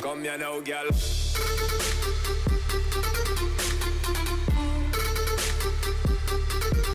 come here now, girl.